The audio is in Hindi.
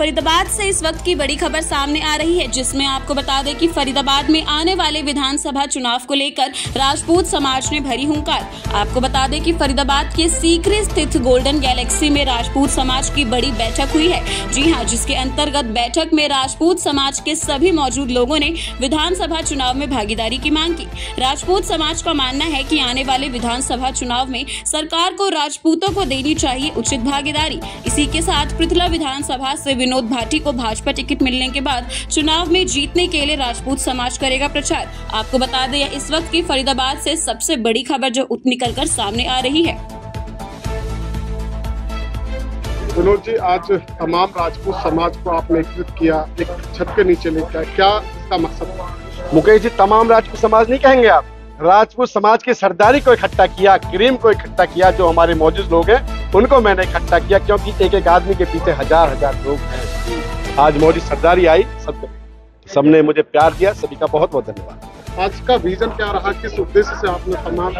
फरीदाबाद से इस वक्त की बड़ी खबर सामने आ रही है, जिसमें आपको बता दें कि फरीदाबाद में आने वाले विधानसभा चुनाव को लेकर राजपूत समाज ने भरी हुंकार। आपको बता दें कि फरीदाबाद के सीकरी स्थित गोल्डन गैलेक्सी में राजपूत समाज की बड़ी बैठक हुई है। जी हाँ जिसके अंतर्गत बैठक में राजपूत समाज के सभी मौजूद लोगों ने विधानसभा चुनाव में भागीदारी की मांग की। राजपूत समाज का मानना है की आने वाले विधानसभा चुनाव में सरकार को राजपूतों को देनी चाहिए उचित भागीदारी। इसी के साथ पृथला विधानसभा से विनोद भाटी को भाजपा टिकट मिलने के बाद चुनाव में जीतने के लिए राजपूत समाज करेगा प्रचार। आपको बता दें इस वक्त की फरीदाबाद से सबसे बड़ी खबर जो निकल कर सामने आ रही है। विनोद जी आज तमाम राजपूत समाज को आपने एकत्रित किया एक छत के नीचे लेकर क्या इसका मकसद? मुकेश जी तमाम राजपूत समाज नहीं कहेंगे आप? राजपूत समाज की सरदारी को इकट्ठा किया, क्रीम को इकट्ठा किया, जो हमारे मौजूद लोग हैं, उनको मैंने इकट्ठा किया क्योंकि एक एक आदमी के पीछे हज़ार हज़ार लोग हैं। आज मौजूद सरदारी आई, सब सबने मुझे प्यार दिया, सभी का बहुत बहुत धन्यवाद। आज का विजन क्या रहा? किस उद्देश्य से आपने तमाम